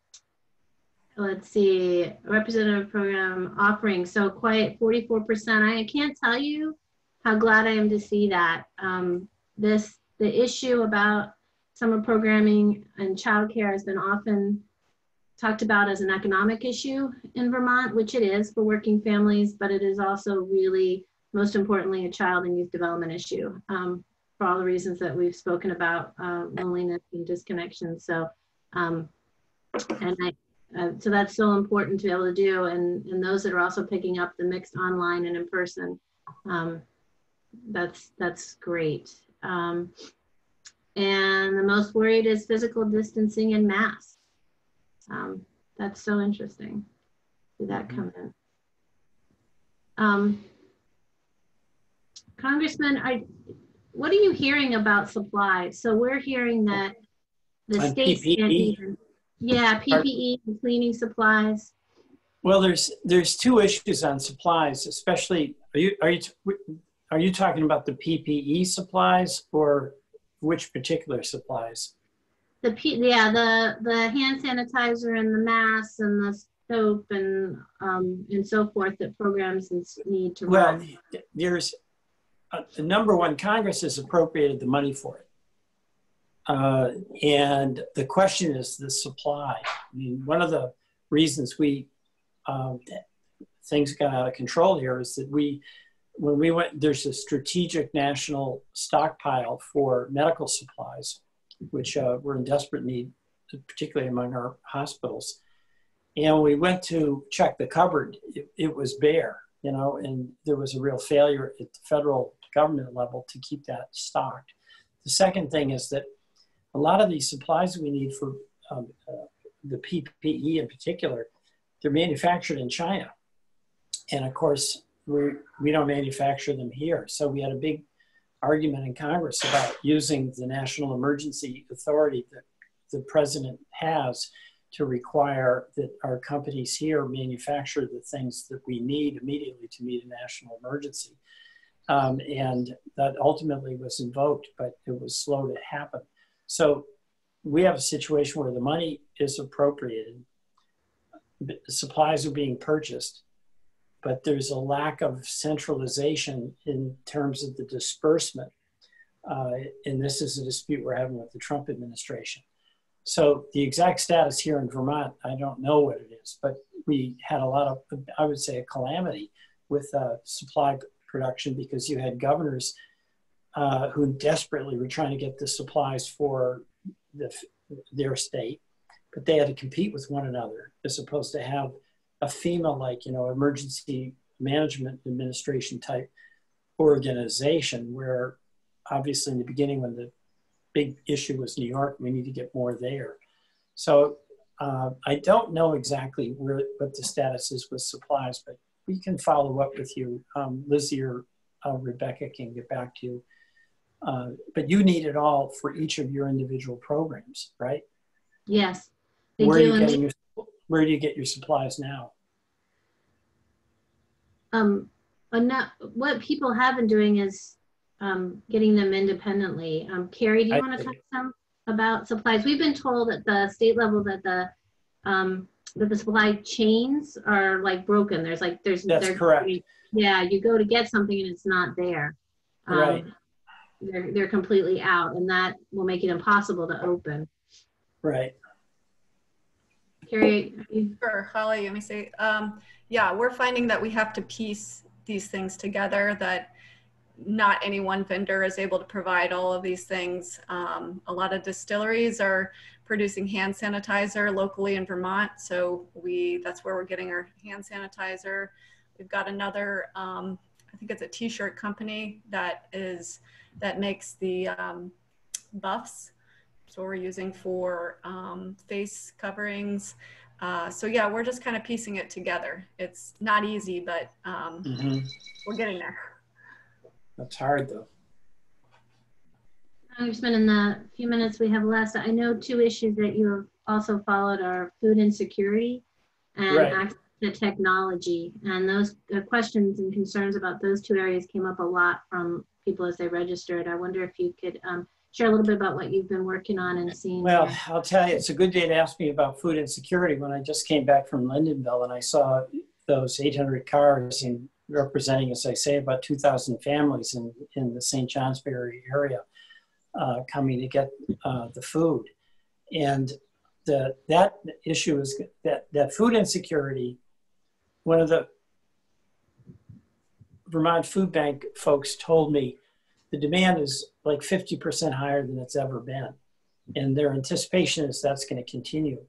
Speaker 1: let's see, representative program offering. So quite 44%. I can't tell you how glad I am to see that. Um, this, the issue about summer programming and childcare has been often talked about as an economic issue in Vermont, which it is for working families, but it is also really, most importantly, a child and youth development issue um, for all the reasons that we've spoken about, uh, loneliness and disconnection. So, um, and I, uh, so that's so important to be able to do. And, and those that are also picking up the mixed online and in person, um, that's, that's great. Um, and the most worried is physical distancing and masks. Um, that's so interesting. Did that come in. Um, Congressman, I, what are you hearing about supplies? So we're hearing that the state PPE. Yeah, PPE and cleaning supplies.
Speaker 2: Well, there's there's two issues on supplies, especially. Are you are you are you talking about the PPE supplies or which particular supplies?
Speaker 1: The P, yeah, the the hand sanitizer and the masks and the soap and um, and so forth that programs need to
Speaker 2: well,
Speaker 1: run.
Speaker 2: Well, there's uh, number one. Congress has appropriated the money for it. Uh, and the question is the supply. I mean, one of the reasons we um, things got out of control here is that we, when we went, there's a strategic national stockpile for medical supplies, which uh, we're in desperate need, particularly among our hospitals. And we went to check the cupboard; it, it was bare, you know, and there was a real failure at the federal government level to keep that stocked. The second thing is that a lot of these supplies we need for um, uh, the PPE in particular, they're manufactured in China. And of course, we we don't manufacture them here. So we had a big argument in Congress about using the national emergency authority that the president has to require that our companies here manufacture the things that we need immediately to meet a national emergency. Um, and that ultimately was invoked, but it was slow to happen. So we have a situation where the money is appropriated, supplies are being purchased, but there's a lack of centralization in terms of the disbursement. Uh, and this is a dispute we're having with the Trump administration. So the exact status here in Vermont, I don't know what it is, but we had a lot of, I would say, a calamity with uh, supply production because you had governors uh, who desperately were trying to get the supplies for the, their state, but they had to compete with one another as opposed to have a FEMA like, you know, emergency management administration type organization where obviously in the beginning when the big issue was New York, we need to get more there. So uh, I don't know exactly where what the status is with supplies, but we can follow up with you. Um, Lizzie or uh, Rebecca can get back to you uh, but you need it all for each of your individual programs, right?
Speaker 1: Yes.
Speaker 2: Where, do. Are you getting your, where do you get your supplies now?
Speaker 1: Um, enough, what people have been doing is um, getting them independently. Um, Carrie, do you want to talk some about supplies? We've been told at the state level that the um, that the supply chains are like broken. There's like there's
Speaker 2: that's correct.
Speaker 1: Yeah, you go to get something and it's not there.
Speaker 2: Um, right
Speaker 1: they're, they're completely out and that will make it impossible to open.
Speaker 2: Right.
Speaker 1: Carrie?
Speaker 9: Sure, Holly, let me say, um, yeah, we're finding that we have to piece these things together that not any one vendor is able to provide all of these things. Um, a lot of distilleries are producing hand sanitizer locally in Vermont. So we, that's where we're getting our hand sanitizer. We've got another, um, I think it's a t-shirt company that is that makes the um, buffs. So we're using for um, face coverings. Uh, so yeah, we're just kind of piecing it together. It's not easy, but um, mm-hmm. we're getting there.
Speaker 2: That's hard though.
Speaker 1: Congressman, in the few minutes we have left, I know two issues that you have also followed are food insecurity and right. access to technology. And those uh, questions and concerns about those two areas came up a lot from people as they registered. I wonder if you could um, share a little bit about what you've been working on and seeing.
Speaker 2: Well, there. I'll tell you, it's a good day to ask me about food insecurity when I just came back from Lyndonville and I saw those 800 cars in representing, as I say, about 2,000 families in, in the St. Johnsbury area uh, coming to get uh, the food. And the, that issue is that, that food insecurity, one of the Vermont Food Bank folks told me the demand is like 50% higher than it's ever been. And their anticipation is that's going to continue.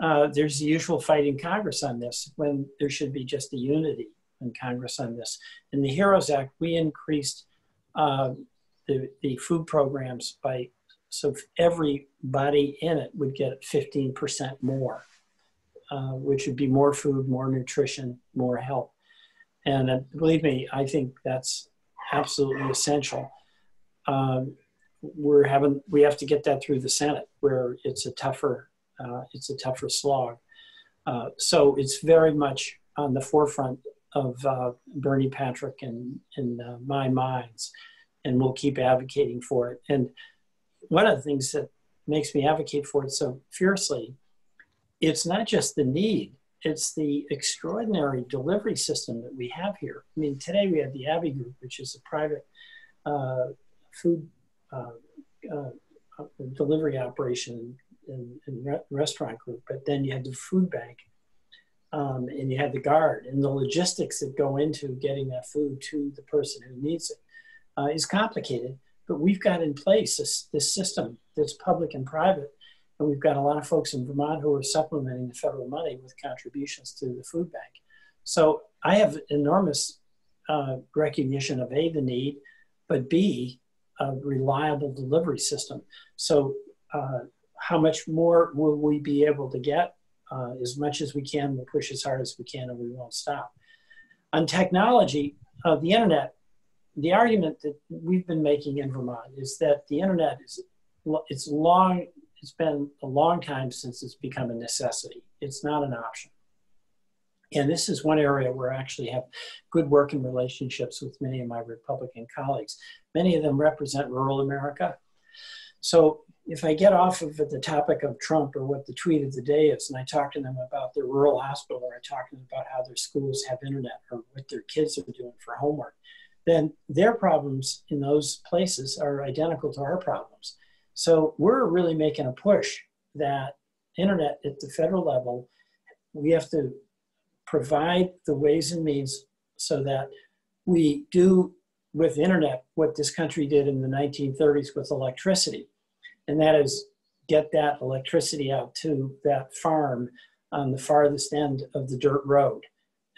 Speaker 2: Uh, there's the usual fight in Congress on this when there should be just a unity in Congress on this. In the HEROES Act, we increased uh, the, the food programs by, so everybody in it would get 15% more, uh, which would be more food, more nutrition, more health. And uh, believe me, I think that's absolutely essential. Um, we're having, we have to get that through the Senate where it's a tougher, uh, it's a tougher slog. Uh, so it's very much on the forefront of uh, Bernie Patrick and, and uh, my minds, and we'll keep advocating for it. And one of the things that makes me advocate for it so fiercely, it's not just the need, it's the extraordinary delivery system that we have here. I mean, today we have the Abbey Group, which is a private uh, food uh, uh, delivery operation and, re- restaurant group, but then you have the food bank um, and you have the guard and the logistics that go into getting that food to the person who needs it uh, is complicated. But we've got in place this, this system that's public and private. And we've got a lot of folks in Vermont who are supplementing the federal money with contributions to the food bank. So I have enormous uh, recognition of A, the need, but B, a reliable delivery system. So uh, how much more will we be able to get uh, as much as we can. We'll push as hard as we can and we won't stop. On technology, uh, the internet, the argument that we've been making in Vermont is that the internet is, it's long, it's been a long time since it's become a necessity. It's not an option. And this is one area where I actually have good working relationships with many of my Republican colleagues. Many of them represent rural America. So if I get off of the topic of Trump or what the tweet of the day is, and I talk to them about their rural hospital, or I talk to them about how their schools have internet or what their kids are doing for homework, then their problems in those places are identical to our problems. So we're really making a push that internet at the federal level, we have to provide the ways and means so that we do with internet what this country did in the 1930s with electricity and that is get that electricity out to that farm on the farthest end of the dirt road.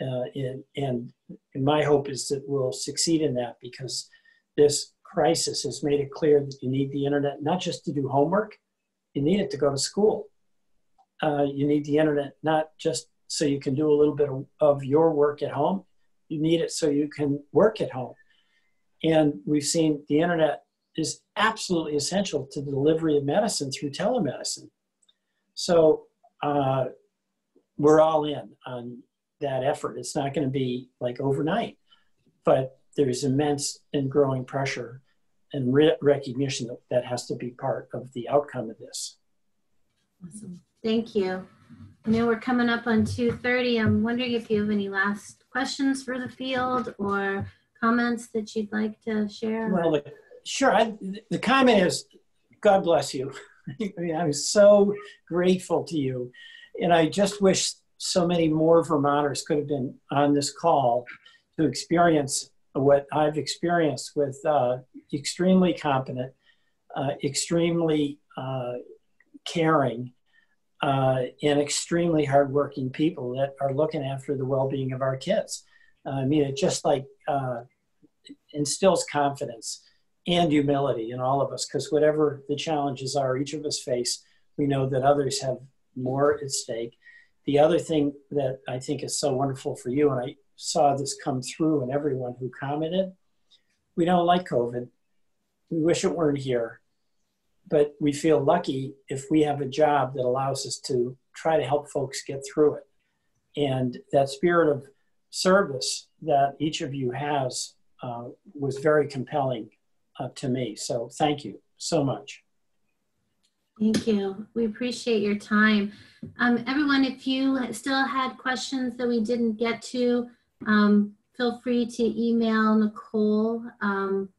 Speaker 2: Uh, and, and, my hope is that we'll succeed in that because this crisis has made it clear that you need the internet not just to do homework, you need it to go to school. Uh, you need the internet not just so you can do a little bit of, of your work at home, you need it so you can work at home. And we've seen the internet is absolutely essential to the delivery of medicine through telemedicine. So uh, we're all in on that effort. It's not going to be like overnight, but there's immense and growing pressure and re- recognition that that has to be part of the outcome of this.
Speaker 1: Awesome. Thank you. I know we're coming up on 2.30. I'm wondering if you have any last questions for the field or comments that you'd like to share.
Speaker 2: Well, Sure. I, the comment is, God bless you. I mean, I'm so grateful to you. And I just wish so many more Vermonters could have been on this call to experience what I've experienced with uh, extremely competent, uh, extremely uh, caring, uh, and extremely hardworking people that are looking after the well-being of our kids. I mean, it just like uh, instills confidence and humility in all of us because whatever the challenges are each of us face we know that others have more at stake the other thing that i think is so wonderful for you and i saw this come through in everyone who commented we don't like covid we wish it weren't here but we feel lucky if we have a job that allows us to try to help folks get through it and that spirit of service that each of you has uh, was very compelling uh, to me. So thank you so much.
Speaker 1: Thank you. We appreciate your time. Um, everyone, if you still had questions that we didn't get to, um, feel free to email Nicole. Um,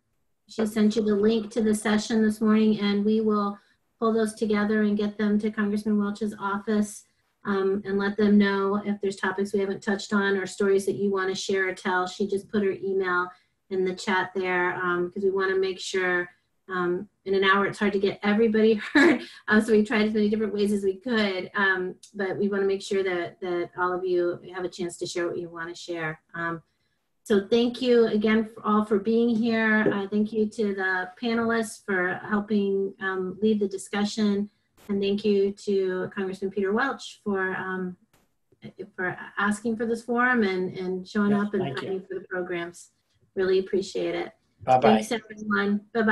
Speaker 1: she sent you the link to the session this morning and we will pull those together and get them to Congressman Welch's office um, and let them know if there's topics we haven't touched on or stories that you want to share or tell. She just put her email in the chat there because um, we want to make sure um, in an hour it's hard to get everybody heard. Um, so we tried as many different ways as we could, um, but we want to make sure that, that all of you have a chance to share what you want to share. Um, so thank you again for all for being here. Uh, thank you to the panelists for helping um, lead the discussion. And thank you to Congressman Peter Welch for um, for asking for this forum and, and showing
Speaker 2: Yes,
Speaker 1: up and fighting for the programs. Really appreciate it.
Speaker 2: Bye bye.
Speaker 1: Thanks everyone. Bye bye.